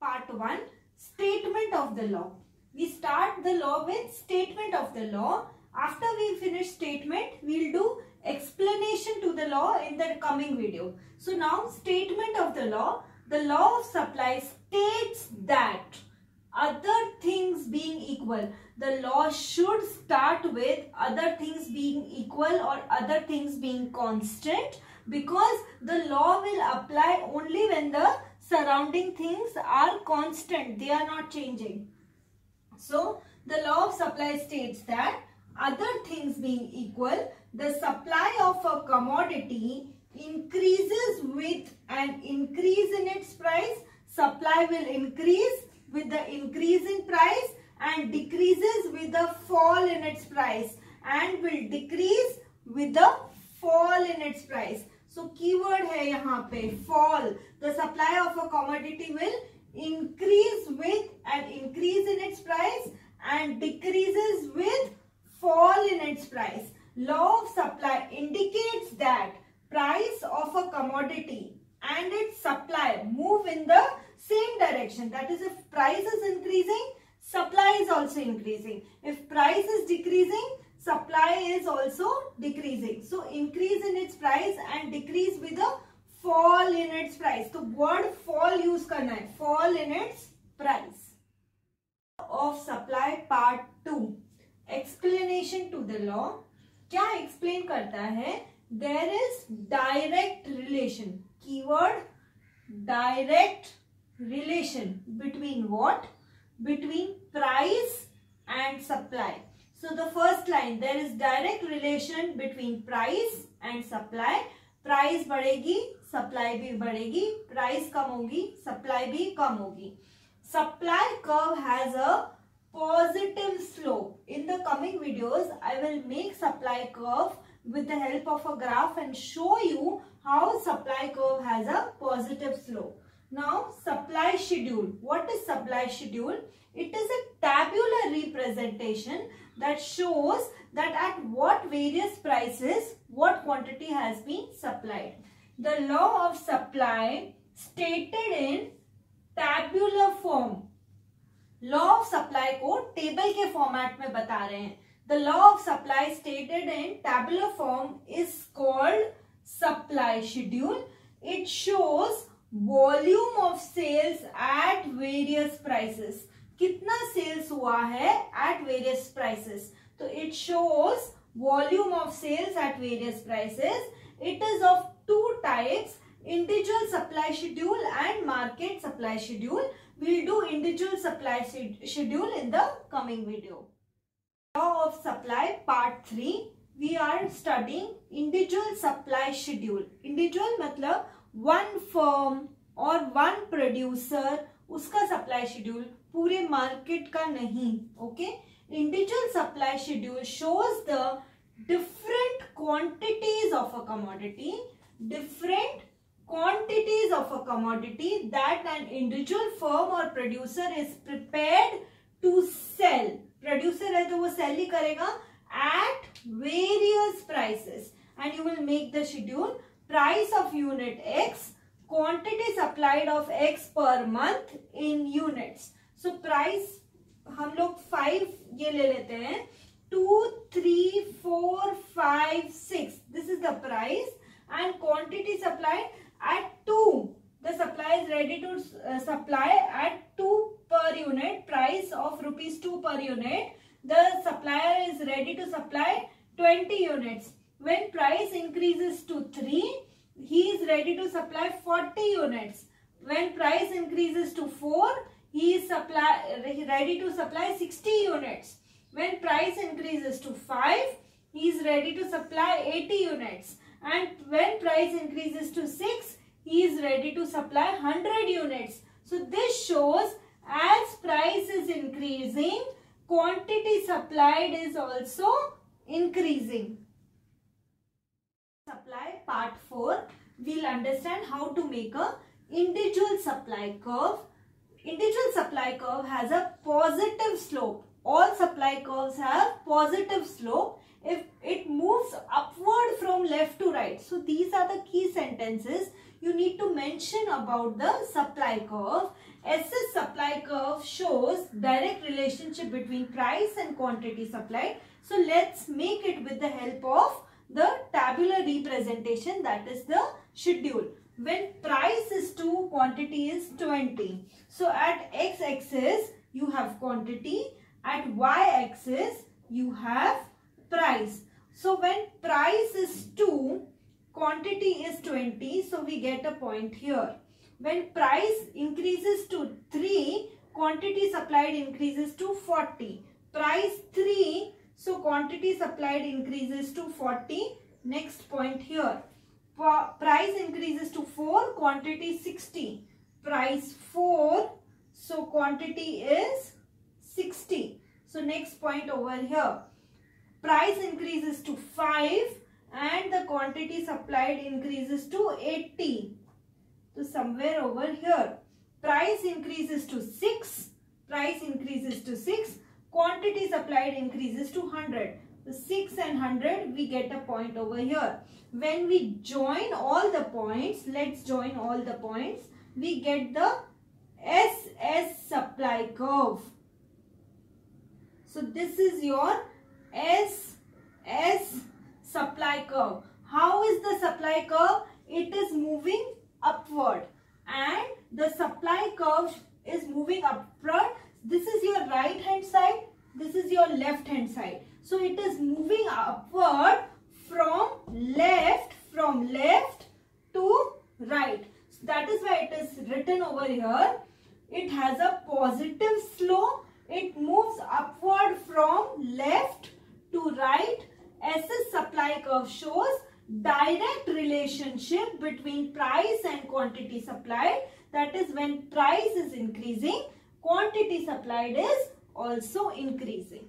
part 1 statement of the law. We start the law with statement of the law. After we finish statement, we'll do explanation to the law in the coming video. So now statement of the law. The law of supply states that other things being equal, the law should start with other things being equal or other things being constant because the law will apply only when the surrounding things are constant. They are not changing. So, the law of supply states that other things being equal, the supply of a commodity increases with an increase in its price. Supply will increase with the increase in price and decreases with the fall in its price and will decrease with the fall in its price. So keyword है यहाँ पे fall. The supply of a commodity will increase with an increase in its price and decreases with fall in its price. Law of supply indicates that price of a commodity and its supply move in the same direction. That is if price is increasing, supply is also increasing. If price is decreasing, supply is also decreasing. So increase in its price and decrease with a fall in its price. तो word fall use करना है. Fall in its price. Of supply part two. Explanation to the law. क्या explain करता है? There is direct relation. Keyword direct relation between what? Between price and supply. So the first line, there is direct relation between price and supply. Price बढ़ेगी supply भी बढ़ेगी price कम होगी supply भी कम होगी supply curve has a positive slope. In the coming videos, I will make supply curve with the help of a graph and show you how supply curve has a positive slope. Now, supply schedule. What is supply schedule? It is a tabular representation that shows that at what various prices what quantity has been supplied. The law of supply stated in tabular form. Law of supply को table के format में बता रहे हैं the law of supply stated in tabular form is called supply schedule it shows volume of sales at various prices कितना sales हुआ है at various prices तो it shows volume of sales at various prices it is of two types individual supply schedule and market supply schedule we'll do individual supply schedule in the coming video law of supply part three we are studying individual supply schedule individual मतलब one firm और one producer उसका supply schedule पूरे market का नहीं okay individual supply schedule shows the different quantities of a commodity different quantities of a commodity that an individual firm और producer is prepared to sell producer है तो वो sell ही करेगा at various prices and you will make the schedule price of unit X quantity supplied of X per month in units so price हम लोग five ये ले लेते हैं. Two three four five six this is the price and quantity supplied at two the supply is ready to supply at two per unit price of rupees two per unit the supplier is ready to supply twenty units when price increases to 3 he is ready to supply 40 units. When price increases to he is supply ready to supply 60 units. When price increases to 5 he is ready to supply 80 units. And when price increases to 6 he is ready to supply 100 units. So this shows as price is increasing quantity supplied is also increasing. Supply part 4 we'll understand how to make a individual supply curve individual supply curve has a positive slope all supply curves have positive slope if it moves upward from left to right. So these are the key sentences you need to mention about the supply curve. SS supply curve shows direct relationship between price and quantity supplied. So let's make it with the help of the tabular representation that is the schedule. When price is 2, quantity is 20. So at x-axis you have quantity, at y-axis you have price. So when price is 2, quantity is 20, so we get a point here. When price increases to 3, quantity supplied increases to 40. Price 3, so quantity supplied increases to 40. Next point here. Price increases to 4, quantity 60. Price 4, so quantity is 60. So next point over here. Price increases to 5 and the quantity supplied increases to 80. So somewhere over here. Price increases to 6. Price increases to 6. Quantity supplied increases to 100. So 6 and 100 we get a point over here. When we join all the points, let's join all the points. We get the SS supply curve. So this is your SS supply curve. How is the supply curve? It is moving upward and the supply curve is moving upward. This is your right hand side. This is your left hand side. So it is moving upward from left, from left to right. So that is why it is written over here. It has a positive slope. It moves upward from left to right. SS supply curve shows direct relationship between price and quantity supplied. That is when price is increasing, quantity supplied is also increasing.